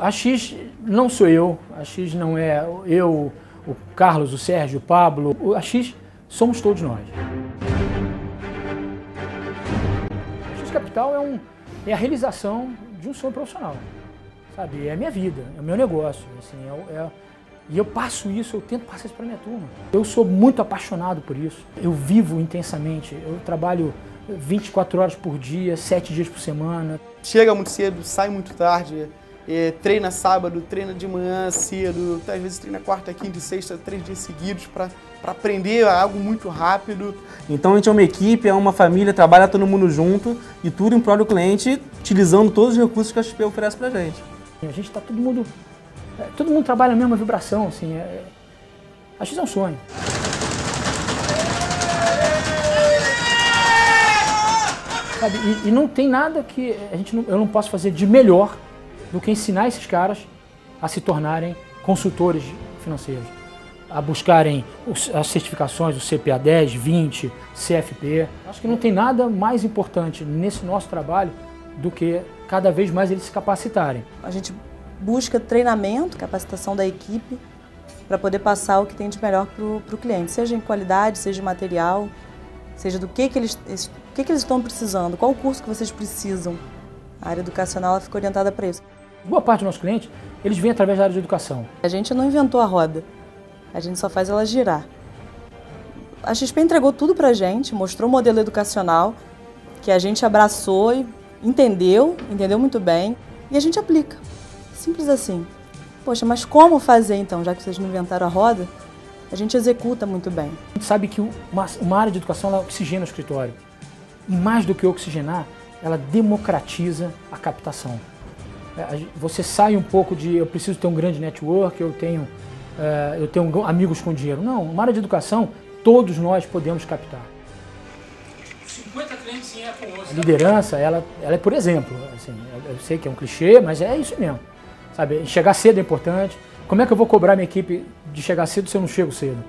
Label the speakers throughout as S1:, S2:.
S1: a X não sou eu, a X não é eu, o Carlos, o Sérgio, o Pablo, a X somos todos nós. A X Capital é, um, é a realização de um sonho profissional, sabe? É a minha vida, é o meu negócio, assim, é, é, e eu passo isso, eu tento passar isso para minha turma. Eu sou muito apaixonado por isso, eu vivo intensamente, eu trabalho 24 horas por dia, 7 dias por semana.
S2: Chega muito cedo, sai muito tarde, é, treina sábado, treina de manhã cedo, às vezes treina quarta, quinta e sexta, três dias seguidos para aprender algo muito rápido.
S3: Então a gente é uma equipe, é uma família, trabalha todo mundo junto e tudo em prol do cliente, utilizando todos os recursos que a XP oferece para gente.
S1: A gente está todo mundo, é, todo mundo trabalha a mesma vibração, assim, é, acho que é um sonho. Sabe, e, e, não tem nada que a gente não, eu não posso fazer de melhor do que ensinar esses caras a se tornarem consultores financeiros, a buscarem as certificações, o CPA 10, 20, CFP. Acho que não tem nada mais importante nesse nosso trabalho do que cada vez mais eles se capacitarem.
S4: A gente busca treinamento, capacitação da equipe para poder passar o que tem de melhor para o cliente, seja em qualidade, seja em material, seja do que, que eles o que, que eles estão precisando, qual o curso que vocês precisam. A área educacional fica orientada para isso.
S1: Boa parte dos nossos clientes, eles vêm através da área de educação.
S4: A gente não inventou a roda, a gente só faz ela girar. A XP entregou tudo para a gente, mostrou o modelo educacional, que a gente abraçou e entendeu, entendeu muito bem, e a gente aplica. Simples assim. Poxa, mas como fazer então, já que vocês não inventaram a roda? A gente executa muito bem.
S1: A gente sabe que uma, uma área de educação ela oxigena o escritório. E mais do que oxigenar, ela democratiza a captação. É, você sai um pouco de eu preciso ter um grande network, eu tenho, uh, eu tenho amigos com dinheiro. Não, uma área de educação, todos nós podemos captar. 50 clientes em Apple A liderança, ela, ela é por exemplo. Assim, eu sei que é um clichê, mas é isso mesmo. Sabe, chegar cedo é importante. Como é que eu vou cobrar minha equipe de chegar cedo se eu não chego cedo?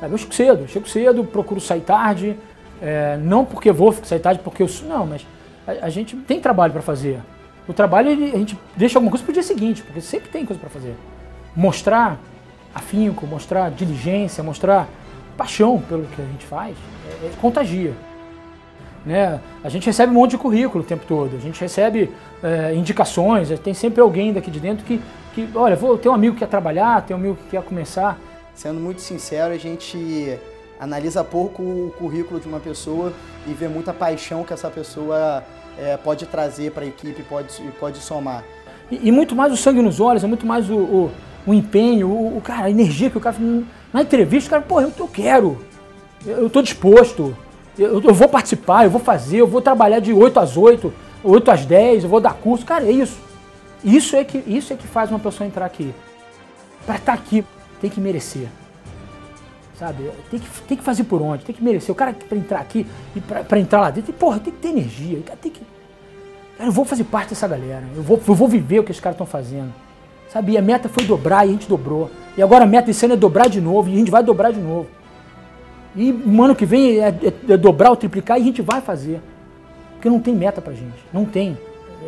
S1: Sabe, eu chego cedo, chego cedo, procuro sair tarde. É, não porque vou sair tarde, porque eu. Não, mas a, a gente tem trabalho para fazer. O trabalho ele, a gente deixa alguma coisa para o dia seguinte, porque sempre tem coisa para fazer. Mostrar afinco, mostrar diligência, mostrar paixão pelo que a gente faz, é, é, contagia. Né? A gente recebe um monte de currículo o tempo todo, a gente recebe é, indicações, tem sempre alguém daqui de dentro que, que, olha, vou ter um amigo que quer trabalhar, tem um amigo que quer começar.
S2: Sendo muito sincero, a gente analisa pouco o currículo de uma pessoa e vê muita paixão que essa pessoa é, pode trazer para a equipe, pode, pode somar.
S1: E, e, muito mais o sangue nos olhos, é muito mais o, o, o empenho, o, o, cara, a energia que o cara. Na entrevista, o cara, pô, eu, eu quero, eu estou disposto, eu, eu, vou participar, eu vou fazer, eu vou trabalhar de 8 às 8, 8 às 10, eu vou dar curso. Cara, é isso. Isso é que, isso é que faz uma pessoa entrar aqui. Para estar tá aqui, tem que merecer sabe? Tem que, tem que fazer por onde, tem que merecer. O cara para entrar aqui e para entrar lá dentro, porra, tem que ter energia, tem que. Cara, eu vou fazer parte dessa galera, eu vou, eu vou viver o que esses caras estão fazendo. Sabe? E a meta foi dobrar e a gente dobrou. E agora a meta desse ano é dobrar de novo e a gente vai dobrar de novo. E o ano que vem é, é, é dobrar ou triplicar e a gente vai fazer. Porque não tem meta pra gente, não tem.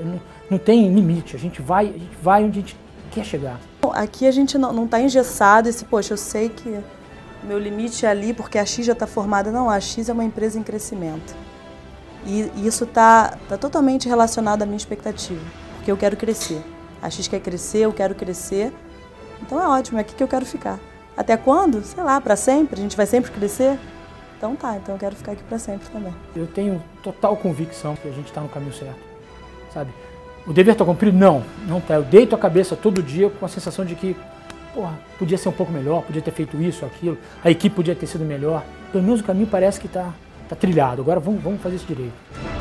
S1: Não, não tem limite, a gente vai, a gente vai onde a gente quer chegar.
S4: Aqui a gente não está engessado, esse, poxa, eu sei que meu limite é ali porque a X já está formada. Não, a X é uma empresa em crescimento. E isso está tá totalmente relacionado à minha expectativa, porque eu quero crescer. A X quer crescer, eu quero crescer. Então é ótimo, é aqui que eu quero ficar. Até quando? Sei lá, para sempre? A gente vai sempre crescer? Então tá, então eu quero ficar aqui para sempre também.
S1: Eu tenho total convicção que a gente está no caminho certo, sabe? O dever está cumprido? Não, não tá. Eu deito a cabeça todo dia com a sensação de que porra, podia ser um pouco melhor, podia ter feito isso, aquilo, a equipe podia ter sido melhor. Pelo menos o caminho parece que está tá trilhado. Agora vamos, vamos fazer isso direito.